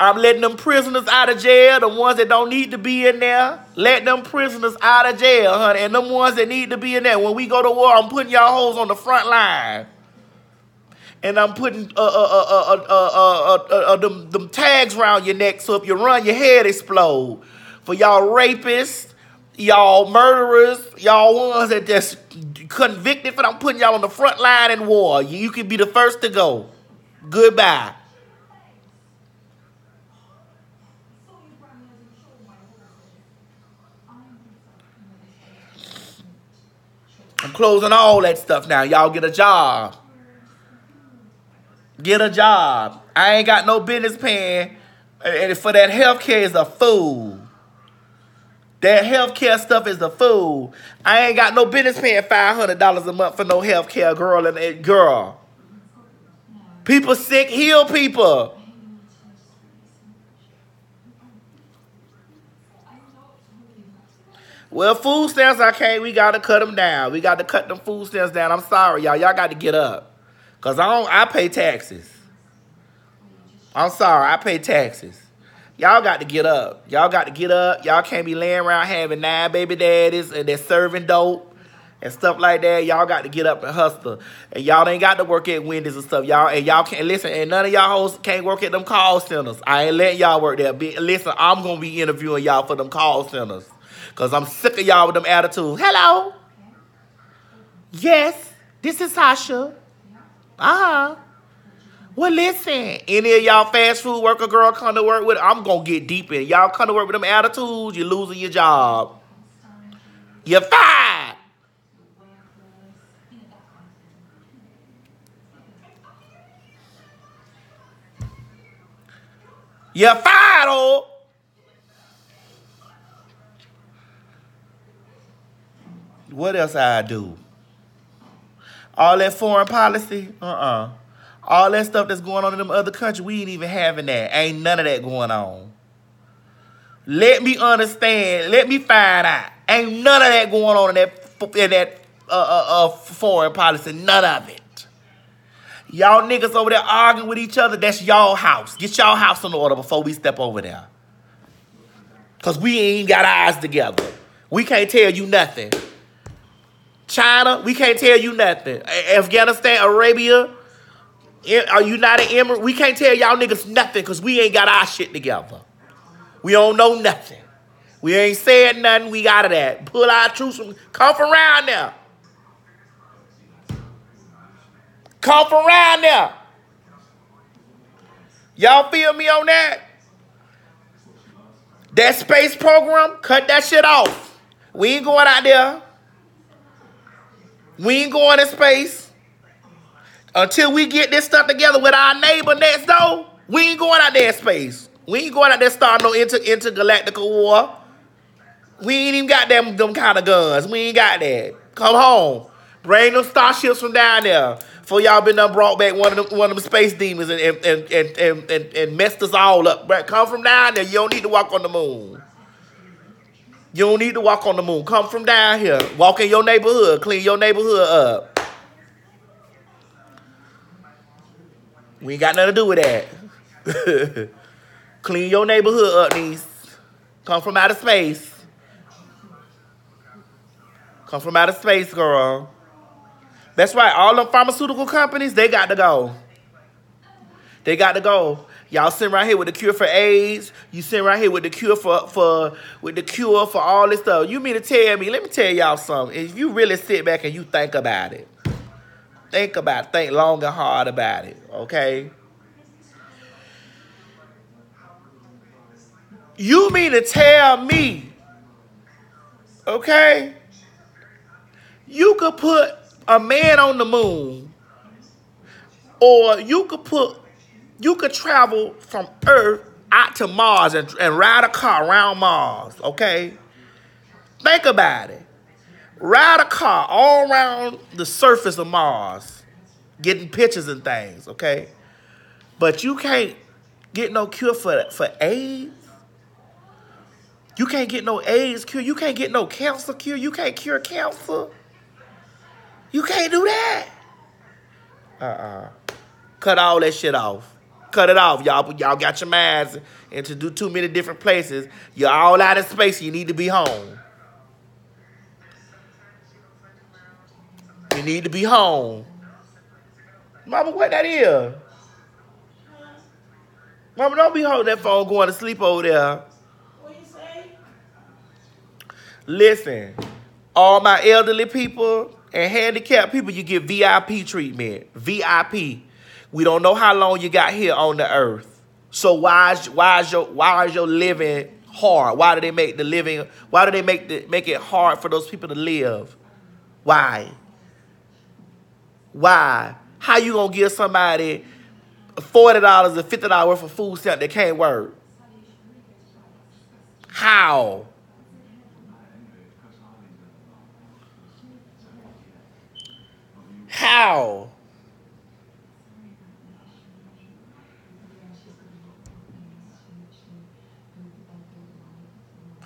I'm letting them prisoners out of jail, the ones that don't need to be in there. Let them prisoners out of jail, honey. And them ones that need to be in there. When we go to war, I'm putting y'all hoes on the front line. And I'm putting uh, uh, uh, them, them tags around your neck so if you run, your head explode. For y'all rapists, y'all murderers, y'all ones that just convicted for I'm putting y'all on the front line in war. You, you can be the first to go. Goodbye. Closing all that stuff now. Y'all get a job. Get a job. I ain't got no business paying. And for that healthcare is a fool. That healthcare stuff is a fool. I ain't got no business paying five hundred dollars a month for no healthcare, girl and girl. People sick, heal people. Well, food stamps, okay, we got to cut them down. We got to cut them food stamps down. I'm sorry, y'all. Y'all got to get up. Because I, don't, I pay taxes. I'm sorry, I pay taxes. Y'all got to get up. Y'all got to get up. Y'all can't be laying around having nine baby daddies and they're serving dope and stuff like that. Y'all got to get up and hustle. And y'all ain't got to work at Wendy's and stuff. Y'all and y'all can't listen. And none of y'all hoes can't work at them call centers. I ain't letting y'all work there. listen, I'm gonna be interviewing y'all for them call centers. Because I'm sick of y'all with them attitudes. Hello. Yes, this is Sasha. Uh-huh. Well, listen, any of y'all fast food worker girl come to work with, I'm going to get deep in. Y'all come to work with them attitudes, you're losing your job. You're fired. You're fired, oh. What else I do? All that foreign policy? Uh-uh. All that stuff that's going on in them other countries, we ain't even having that. Ain't none of that going on. Let me understand. Let me find out. Ain't none of that going on in that in that uh, uh, uh, foreign policy. None of it. Y'all niggas over there arguing with each other. That's y'all house. Get y'all house in order before we step over there. Cause we ain't got eyes together. We can't tell you nothing. China, we can't tell you nothing. Afghanistan, Arabia, are uh, United Emirates, we can't tell y'all niggas nothing because we ain't got our shit together. We don't know nothing. We ain't said nothing. We got of that. Pull our troops from, come from around now. Come from around there. Y'all feel me on that? That space program, cut that shit off. We ain't going out there. We ain't going to space. Until we get this stuff together with our neighbor next door, we ain't going out there in space. We ain't going out there starting no inter intergalactical war. We ain't even got them, them kind of guns. We ain't got that. Come home. Bring them starships from down there. For y'all been done brought back one of them one of them space demons and and, and, and, and, and messed us all up. Come from down there. You don't need to walk on the moon. You don't need to walk on the moon. Come from down here. Walk in your neighborhood. Clean your neighborhood up. We ain't got nothing to do with that. Clean your neighborhood up, niece. Come from outer space. Come from outer space, girl. That's right. All them pharmaceutical companies, they got to go. They got to go. Y'all sitting right here with the cure for AIDS. You sitting right here with the cure for, for with the cure for all this stuff. You mean to tell me? Let me tell y'all something. If you really sit back and you think about it, think about it, think long and hard about it. Okay. You mean to tell me? Okay. You could put a man on the moon, or you could put, you could travel from Earth out to Mars and, and ride a car around Mars, okay? Think about it. Ride a car all around the surface of Mars, getting pictures and things, okay? But you can't get no cure for, for AIDS. You can't get no AIDS cure. You can't get no cancer cure. You can't cure cancer. You can't do that. Uh-uh. Cut all that shit off. Cut it off, y'all. Y'all got your minds to do too many different places. You're all out of space. You need to be home. You need to be home. Mama, what that is? Mama, don't be holding that phone going to sleep over there. What you say? Listen, all my elderly people, and handicapped people, you get VIP treatment. VIP. We don't know how long you got here on the earth. So why is why is your why is your living hard? Why do they make the living why do they make the make it hard for those people to live? Why? Why? How you gonna give somebody forty dollars or fifty dollars worth of food stamp that can't work? How? How?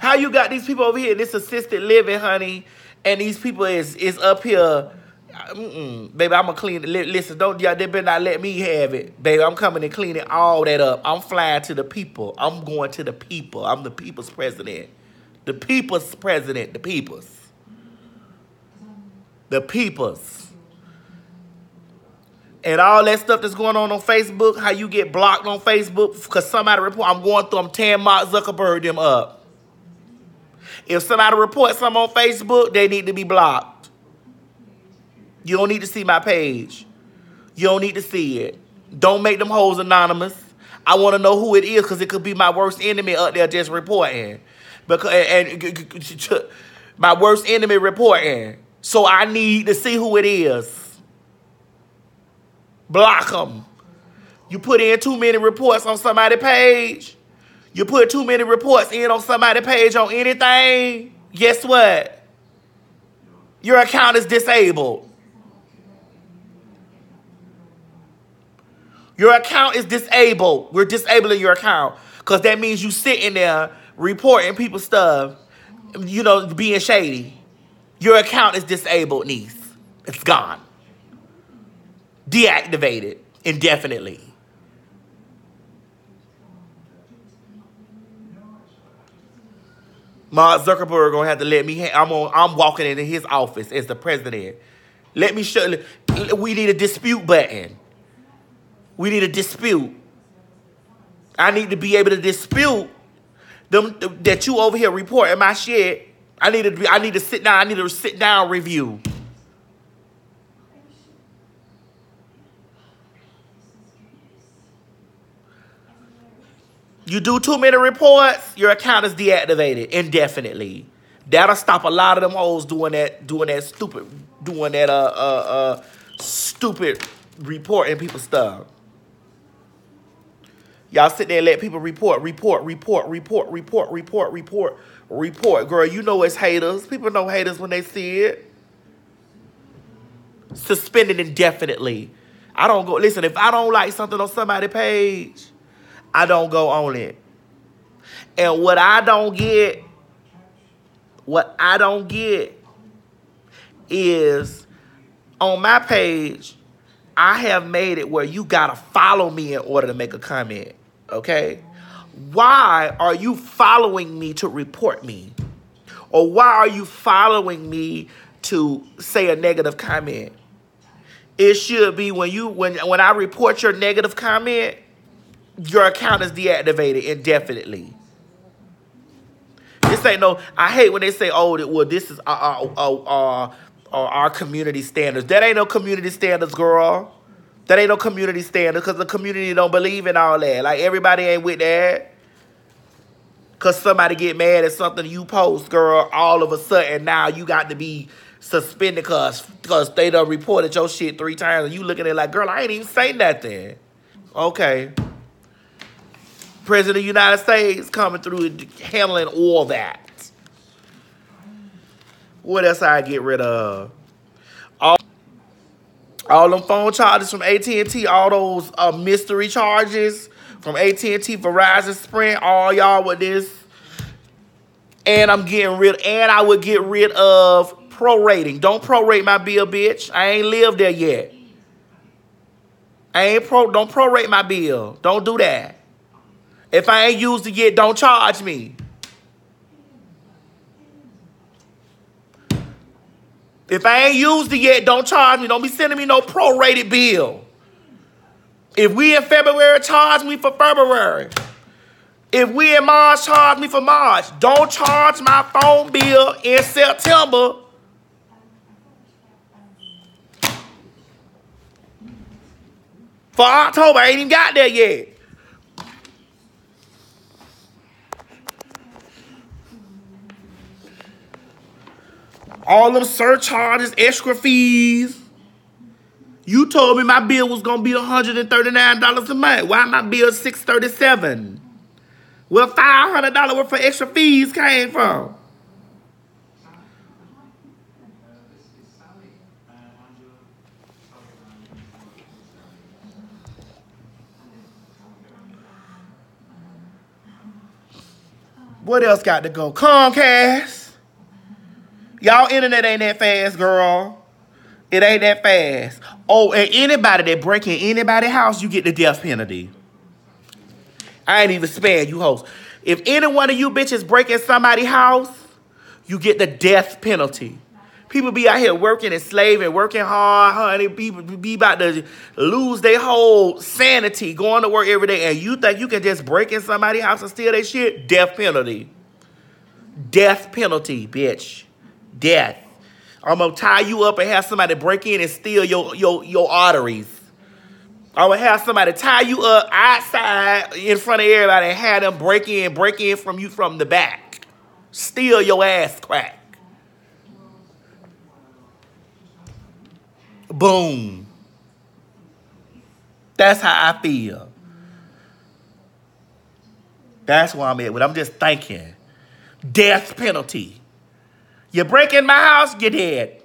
How you got these people over here in this assisted living, honey, and these people is is up here? Mm-mm. Baby, I'm gonna clean it. Listen, don't y'all they better not let me have it, baby. I'm coming and cleaning all that up. I'm flying to the people. I'm going to the people. I'm the people's president. The people's president. The people's. The people's and all that stuff that's going on on Facebook, how you get blocked on Facebook because somebody report, I'm going through, I'm tearing Mark Zuckerberg them up. If somebody reports something on Facebook, they need to be blocked. You don't need to see my page. You don't need to see it. Don't make them hoes anonymous. I want to know who it is because it could be my worst enemy up there just reporting. Because and my worst enemy reporting. So I need to see who it is. Block them. You put in too many reports on somebody's page. You put too many reports in on somebody's page on anything. Guess what? Your account is disabled. Your account is disabled. We're disabling your account because that means you sitting there reporting people stuff, you know, being shady. Your account is disabled, niece. It's gone deactivated indefinitely. Mark Zuckerberg gonna have to let me. I'm on. I'm walking into his office as the president. Let me show. We need a dispute button. We need a dispute. I need to be able to dispute them that you over here reporting my shit. I need to. Be, I need to sit down. I need to sit down review. You do too many reports, your account is deactivated indefinitely. That'll stop a lot of them hoes doing that, doing that stupid, doing that uh uh uh stupid reporting people stuff. Y'all sit there and let people report, report, report, report, report, report, report, report. Girl, you know it's haters. People know haters when they see it. Suspended indefinitely. I don't go. Listen, if I don't like something on somebody's page, I don't go on it. And what I don't get, what I don't get is on my page, I have made it where you gotta follow me in order to make a comment. Okay? Why are you following me to report me? Or why are you following me to say a negative comment? It should be when you when when I report your negative comment, your account is deactivated indefinitely. This ain't no. I hate when they say, "Oh, well, this is our, our, our, our community standards." That ain't no community standards, girl. That ain't no community standards because the community don't believe in all that. Like everybody ain't with that. Cause somebody get mad at something you post, girl. All of a sudden now you got to be suspended cause cause they done reported your shit three times and you looking at it like, girl, I ain't even say nothing. Okay. President of the United States coming through and handling all that. What else I get rid of? All, all them phone charges from AT&T, all those uh, mystery charges from AT&T, Verizon, Sprint, all y'all with this. And I'm getting rid, and I would get rid of prorating. Don't prorate my bill, bitch. I ain't lived there yet. I ain't pro, don't prorate my bill. Don't do that. If I ain't used it yet, don't charge me. If I ain't used it yet, don't charge me. Don't be sending me no prorated bill. If we in February, charge me for February. If we in March, charge me for March. Don't charge my phone bill in September. For October, I ain't even got there yet. All them surcharges, extra fees. You told me my bill was gonna be $139 a month. Why my bill 637? Well, $500 worth of extra fees came from. What else got to go? Comcast. Y'all internet ain't that fast, girl. It ain't that fast. Oh, and anybody that break in anybody's house, you get the death penalty. I ain't even spare you hoes. If any one of you bitches break in somebody's house, you get the death penalty. People be out here working and slaving, working hard, honey. People be about to lose their whole sanity going to work every day. And you think you can just break in somebody's house and steal their shit? Death penalty. Death penalty, bitch death. I'm gonna tie you up and have somebody break in and steal your your your arteries. I'm gonna have somebody tie you up outside in front of everybody and have them break in, break in from you from the back, steal your ass crack. Boom. That's how I feel. That's why I'm at. But I'm just thinking, death penalty. You break in my house, you're dead.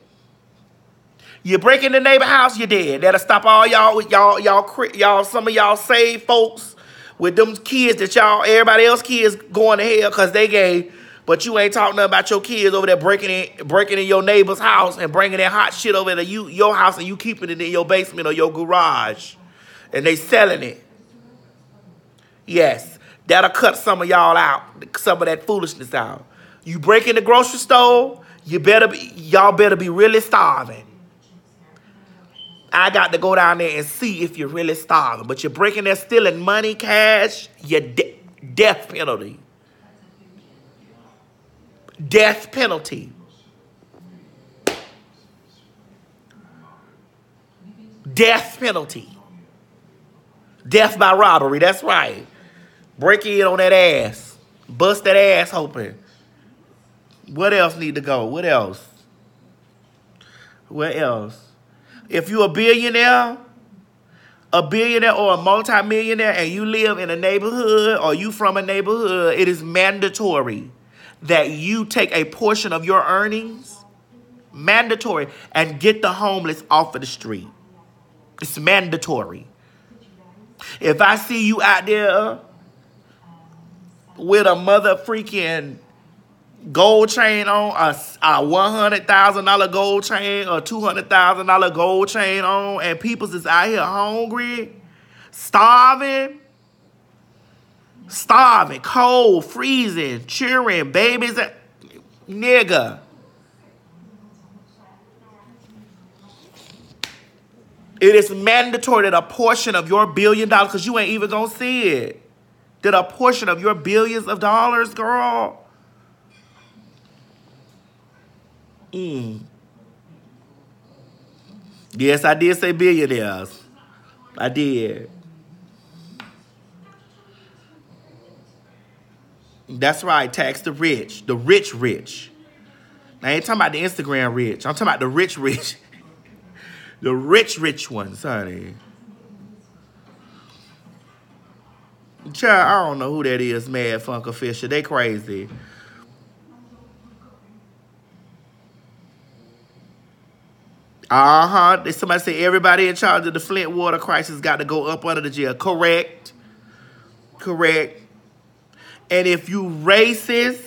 You break in the neighbor house, you're dead. That'll stop all y'all y'all, y'all, y'all, some of y'all saved folks with them kids that y'all, everybody else kids going to hell because they gay. But you ain't talking about your kids over there breaking in, breaking in your neighbor's house and bringing that hot shit over to you, your house and you keeping it in your basement or your garage. And they selling it. Yes, that'll cut some of y'all out, some of that foolishness out. You break in the grocery store, you better be, y'all better be really starving. I got to go down there and see if you're really starving. But you're breaking there stealing money, cash, your de death penalty. Death penalty. Death penalty. Death by robbery, that's right. Break in on that ass. Bust that ass open. What else need to go? What else? What else? If you're a billionaire, a billionaire or a multimillionaire and you live in a neighborhood or you from a neighborhood, it is mandatory that you take a portion of your earnings, mandatory, and get the homeless off of the street. It's mandatory. If I see you out there with a mother freaking gold chain on, a, a $100,000 gold chain or $200,000 gold chain on, and people's is out here hungry, starving, starving, cold, freezing, cheering, babies, nigga. It is mandatory that a portion of your billion dollars, because you ain't even gonna see it, that a portion of your billions of dollars, girl, Mm. Yes, I did say billionaires. I did. That's right. Tax the rich. The rich rich. I ain't talking about the Instagram rich. I'm talking about the rich rich. the rich rich ones, honey. Child, I don't know who that is, Mad Funker Fisher. They crazy. Uh huh. Somebody say everybody in charge of the Flint water crisis got to go up under the jail. Correct. Correct. And if you racist,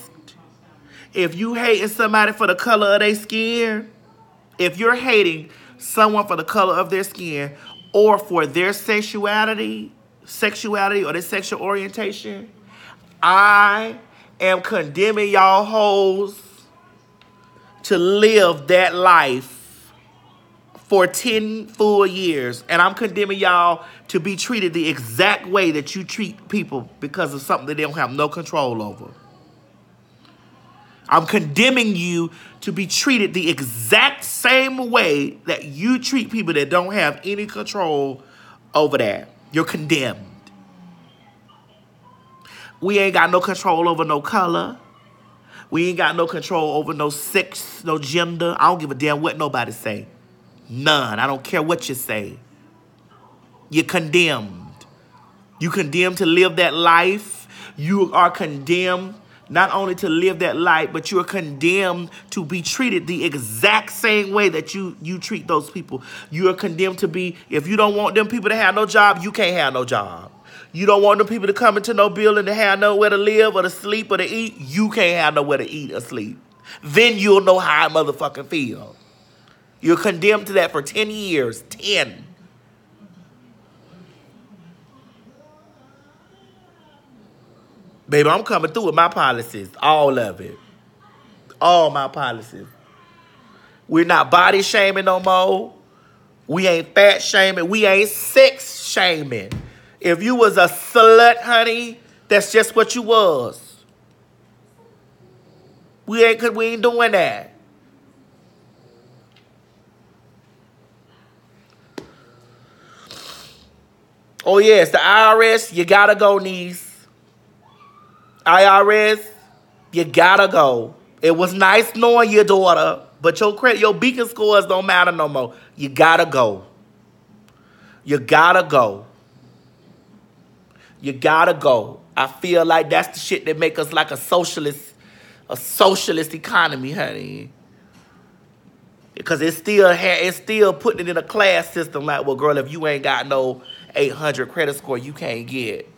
if you hating somebody for the color of their skin, if you're hating someone for the color of their skin or for their sexuality, sexuality or their sexual orientation, I am condemning y'all hoes to live that life for 10 full years. And I'm condemning y'all to be treated the exact way that you treat people because of something that they don't have no control over. I'm condemning you to be treated the exact same way that you treat people that don't have any control over that. You're condemned. We ain't got no control over no color. We ain't got no control over no sex, no gender. I don't give a damn what nobody say. None. I don't care what you say. You're condemned. You condemned to live that life. You are condemned not only to live that life, but you are condemned to be treated the exact same way that you you treat those people. You are condemned to be, if you don't want them people to have no job, you can't have no job. You don't want them people to come into no building to have nowhere to live or to sleep or to eat, you can't have nowhere to eat or sleep. Then you'll know how I motherfucking feel. You're condemned to that for 10 years. 10. Baby, I'm coming through with my policies. All of it. All my policies. We're not body shaming no more. We ain't fat shaming. We ain't sex shaming. If you was a slut, honey, that's just what you was. We ain't we ain't doing that. Oh, yes, the IRS, you gotta go, niece. IRS, you gotta go. It was nice knowing your daughter, but your credit, your beacon scores don't matter no more. You gotta go. You gotta go. You gotta go. I feel like that's the shit that make us like a socialist, a socialist economy, honey. Because it's still it's still putting it in a class system like, well, girl, if you ain't got no 800 credit score you can't get.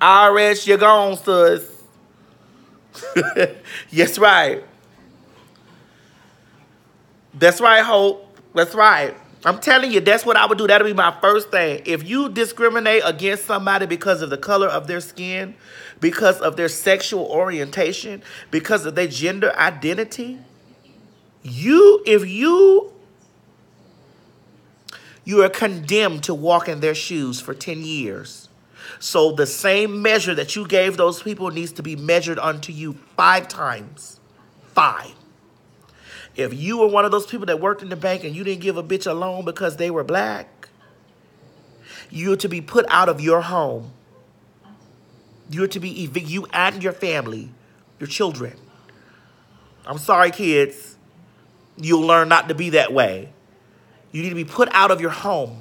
IRS, you're gone, sis. yes, right. That's right, Hope. That's right. I'm telling you, that's what I would do. That'll be my first thing. If you discriminate against somebody because of the color of their skin, because of their sexual orientation, because of their gender identity, you, if you you are condemned to walk in their shoes for 10 years. So the same measure that you gave those people needs to be measured unto you five times. Five. If you were one of those people that worked in the bank and you didn't give a bitch a loan because they were black, You're to be put out of your home. You're to be evic- you and your family, your children. I'm sorry, kids. You'll learn not to be that way. You need to be put out of your home.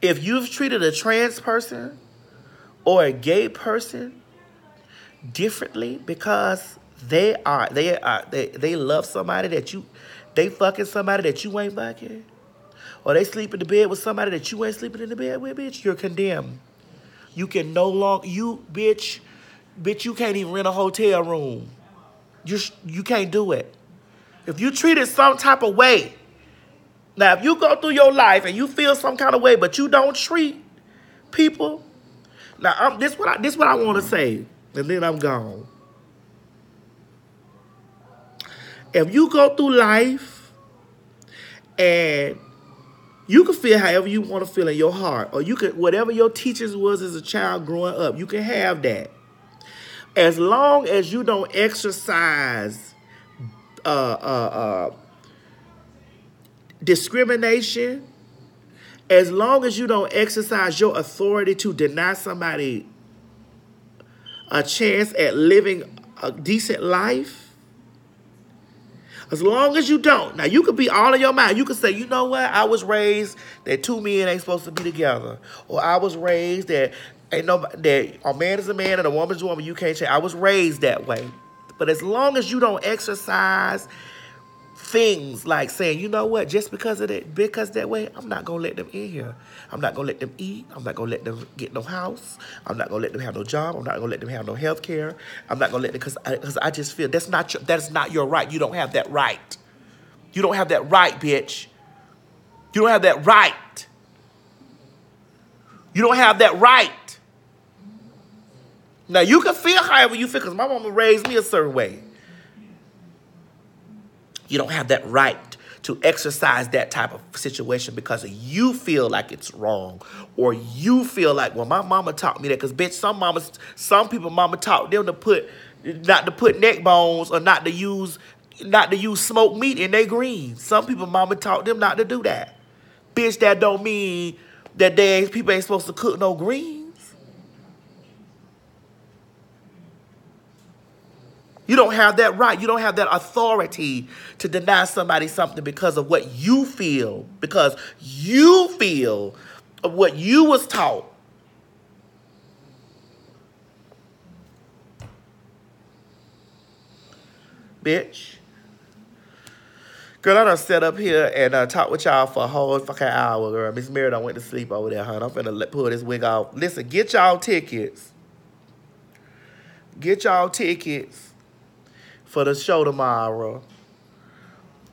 If you've treated a trans person or a gay person differently because they are they are they, they love somebody that you they fucking somebody that you ain't fucking or they sleep in the bed with somebody that you ain't sleeping in the bed with, bitch, you're condemned. You can no longer you bitch, bitch, you can't even rent a hotel room. You you can't do it. If you treat it some type of way, now if you go through your life and you feel some kind of way, but you don't treat people, now I'm, this what I this what I want to say, and then I'm gone. If you go through life and you can feel however you want to feel in your heart, or you can whatever your teachers was as a child growing up, you can have that. As long as you don't exercise uh, uh, uh, discrimination, as long as you don't exercise your authority to deny somebody a chance at living a decent life, as long as you don't. Now, you could be all in your mind. You could say, you know what? I was raised that two men ain't supposed to be together. Or I was raised that ain't no that a man is a man and a woman's a woman. You can't change. I was raised that way. But as long as you don't exercise things like saying, you know what, just because of that, because that way, I'm not gonna let them in here. I'm not gonna let them eat. I'm not gonna let them get no house. I'm not gonna let them have no job. I'm not gonna let them have no health care. I'm not gonna let them because I, I just feel that's not your that's not your right. You don't have that right. You don't have that right, bitch. You don't have that right. You don't have that right. Now you can feel however you feel because my mama raised me a certain way. You don't have that right to exercise that type of situation because you feel like it's wrong or you feel like, well, my mama taught me that because bitch, some mamas, some people mama taught them to put, not to put neck bones or not to use, not to use smoked meat in their greens. Some people mama taught them not to do that. Bitch, that don't mean that they ain't, people ain't supposed to cook no greens. You don't have that right. You don't have that authority to deny somebody something because of what you feel, because you feel of what you was taught. Bitch. Girl, I done set up here and uh, talk with y'all for a whole fucking hour, girl. Miss Mary done went to sleep over there, hun. I'm finna let, pull this wig off. Listen, get y'all tickets. Get y'all tickets for the show tomorrow.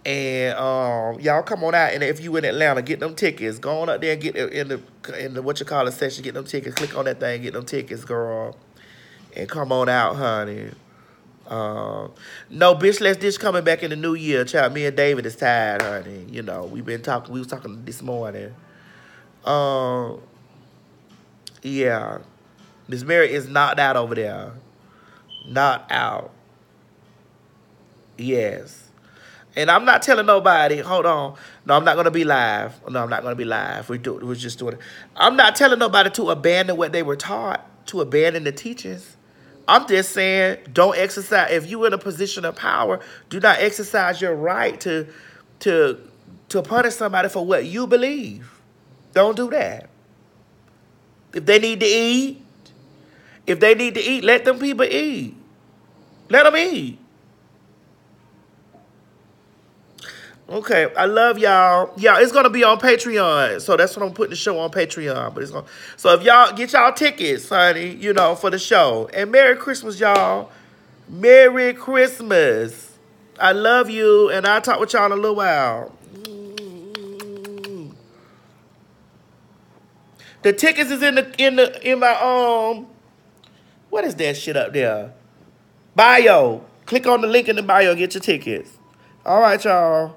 And um, y'all come on out, and if you in Atlanta, get them tickets. Go on up there and get in the in the what you call it section. Get them tickets. Click on that thing. Get them tickets, girl. And come on out, honey. Um, no, bitch, let's dish coming back in the new year, child. Me and David is tired, honey. You know, we've been talking. We was talking this morning. Um, yeah, Miss Mary is knocked out over there. Knocked out. Yes. And I'm not telling nobody, hold on. No, I'm not going to be live. No, I'm not going to be live. We do, we're just doing it. I'm not telling nobody to abandon what they were taught, to abandon the teachings. I'm just saying, don't exercise. If you're in a position of power, do not exercise your right to, to, to punish somebody for what you believe. Don't do that. If they need to eat, if they need to eat, let them people eat. Let them eat. Okay, I love y'all. Yeah, it's gonna be on Patreon, so that's what I'm putting the show on Patreon. But it's gonna. So if y'all get y'all tickets, honey, you know, for the show. And Merry Christmas, y'all. Merry Christmas. I love you, and I'll talk with y'all in a little while. The tickets is in the in the in my um. What is that shit up there? Bio. Click on the link in the bio. Get your tickets. All right, y'all.